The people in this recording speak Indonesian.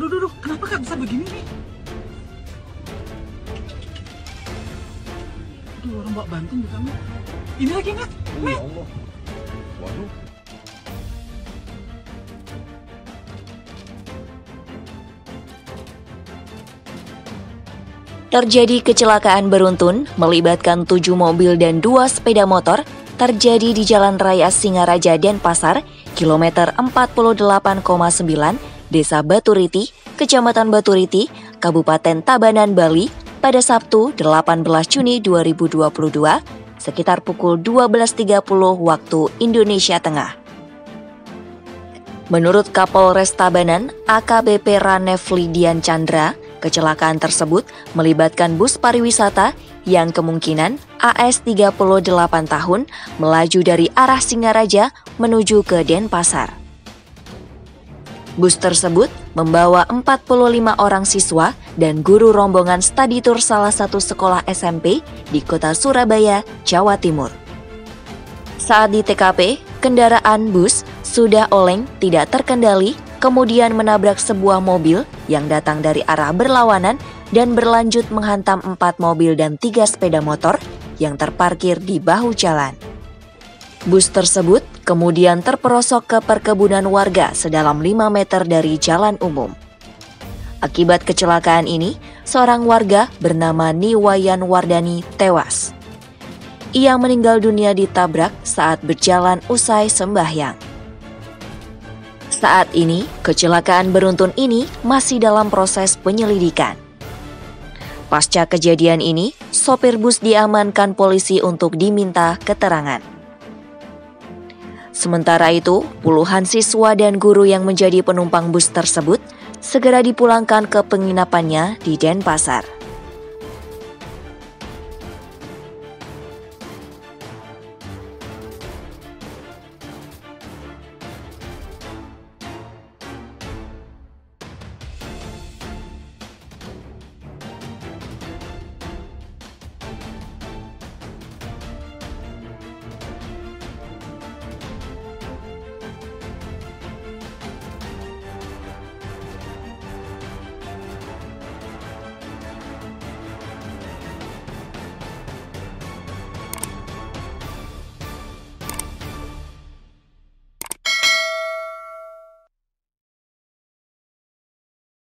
Aduh, aduh, aduh, kenapa kak bisa begini nih? Aduh, orang bawa banting di sana. Ini lagi nggak? Oh, ya Allah. Waduh. Terjadi kecelakaan beruntun melibatkan tujuh mobil dan dua sepeda motor terjadi di Jalan Raya Singaraja Denpasar, kilometer 48,9, Desa Baturiti, Kecamatan Baturiti, Kabupaten Tabanan, Bali, pada Sabtu 18 Juni 2022, sekitar pukul 12.30 waktu Indonesia Tengah. Menurut Kapolres Tabanan, AKBP Ranefli Dian Chandra, Kecelakaan tersebut melibatkan bus pariwisata yang kemungkinan AS 38 tahun melaju dari arah Singaraja menuju ke Denpasar. Bus tersebut membawa 45 orang siswa dan guru rombongan studi tour salah satu sekolah SMP di kota Surabaya, Jawa Timur. Saat di TKP, kendaraan bus sudah oleng tidak terkendali kemudian menabrak sebuah mobil yang datang dari arah berlawanan dan berlanjut menghantam empat mobil dan tiga sepeda motor yang terparkir di bahu jalan. Bus tersebut kemudian terperosok ke perkebunan warga sedalam 5 meter dari jalan umum. Akibat kecelakaan ini, seorang warga bernama Niwayan Wardani tewas. Ia meninggal dunia ditabrak saat berjalan usai sembahyang. Saat ini, kecelakaan beruntun ini masih dalam proses penyelidikan. Pasca kejadian ini, sopir bus diamankan polisi untuk diminta keterangan. Sementara itu, puluhan siswa dan guru yang menjadi penumpang bus tersebut segera dipulangkan ke penginapannya di Denpasar.